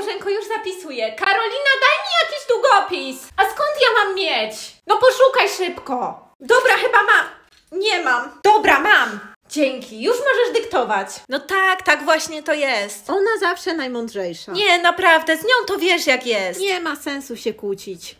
Bożenko, już zapisuję. Karolina, daj mi jakiś długopis. A skąd ja mam mieć? No poszukaj szybko. Dobra, chyba mam. Nie mam. Dobra, mam. Dzięki, już możesz dyktować. No tak, tak właśnie to jest. Ona zawsze najmądrzejsza. Nie, naprawdę, z nią to wiesz jak jest. Nie ma sensu się kłócić.